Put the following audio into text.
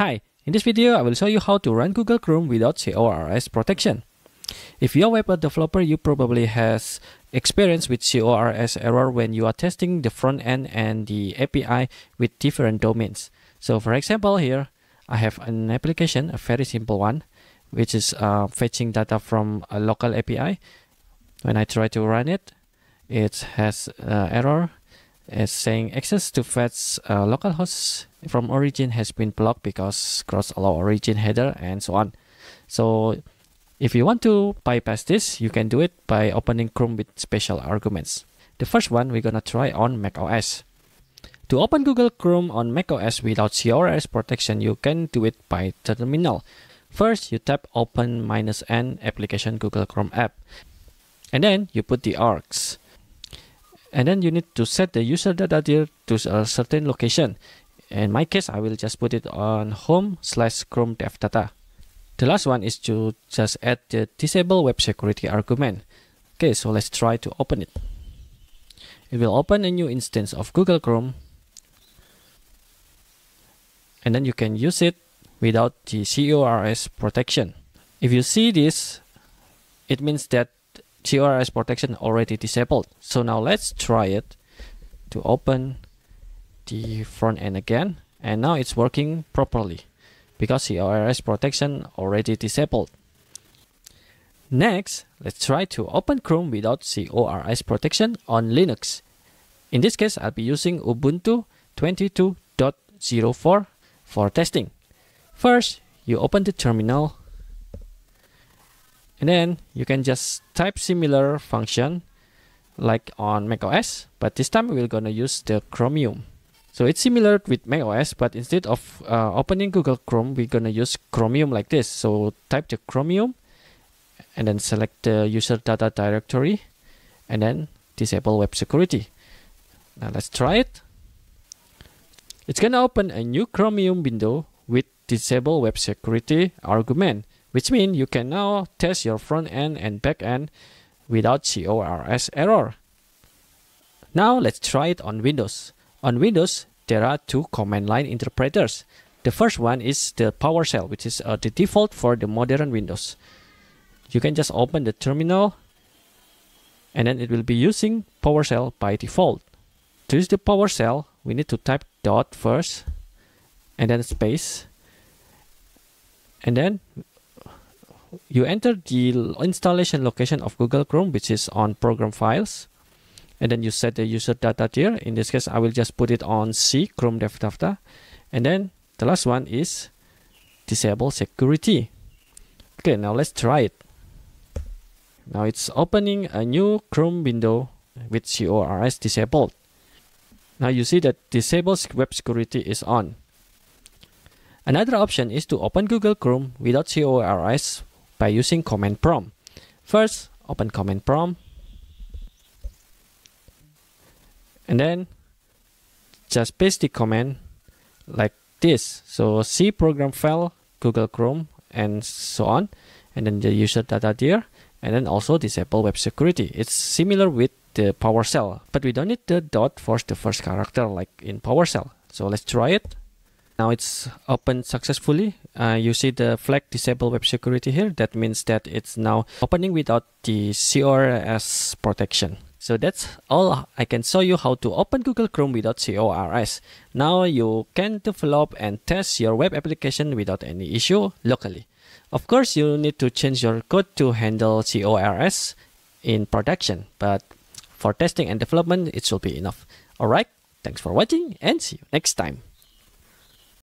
Hi, in this video I will show you how to run Google Chrome without CORS protection. If you're a web developer, you probably has experience with CORS error when you are testing the front end and the API with different domains. So for example here, I have an application, a very simple one, which is uh, fetching data from a local API. When I try to run it, it has uh, error it's saying access to fetch uh, localhost from origin has been blocked because cross allow origin header and so on. So if you want to bypass this, you can do it by opening Chrome with special arguments. The first one we're gonna try on macOS. To open Google Chrome on macOS without CORS protection, you can do it by terminal. First, you tap open minus n application Google Chrome app. And then you put the args and then you need to set the user data dir to a certain location. In my case I will just put it on home slash chrome dev data. The last one is to just add the disable web security argument. Okay so let's try to open it. It will open a new instance of Google Chrome. And then you can use it without the CORS protection. If you see this it means that CORS protection already disabled. So now let's try it to open the front end again. And now it's working properly because CORS protection already disabled. Next, let's try to open Chrome without CORS protection on Linux. In this case, I'll be using Ubuntu 22.04 for testing. First, you open the terminal and then you can just type similar function like on macOS, but this time we're gonna use the Chromium. So it's similar with macOS, but instead of uh, opening Google Chrome, we're gonna use Chromium like this. So type the Chromium and then select the user data directory and then disable web security. Now let's try it. It's gonna open a new Chromium window with disable web security argument which means you can now test your front end and back end without CORS error. Now let's try it on Windows. On Windows, there are two command line interpreters. The first one is the PowerShell, which is uh, the default for the modern Windows. You can just open the terminal and then it will be using PowerShell by default. To use the PowerShell, we need to type dot first and then space and then you enter the installation location of Google Chrome, which is on program files. And then you set the user data here. In this case, I will just put it on C, Chrome Dev Data. And then the last one is disable security. Okay, now let's try it. Now it's opening a new Chrome window with CORS disabled. Now you see that disable web security is on. Another option is to open Google Chrome without CORS by using command prompt. First, open command prompt. And then just paste the command like this. So C program file, Google Chrome, and so on. And then the user data dir. And then also disable web security. It's similar with the PowerShell, but we don't need the dot for the first character like in PowerShell. So let's try it. Now it's opened successfully. Uh, you see the flag disable web security here. That means that it's now opening without the CORS protection. So that's all I can show you how to open Google Chrome without CORS. Now you can develop and test your web application without any issue locally. Of course, you need to change your code to handle CORS in production, but for testing and development, it should be enough. Alright, thanks for watching and see you next time.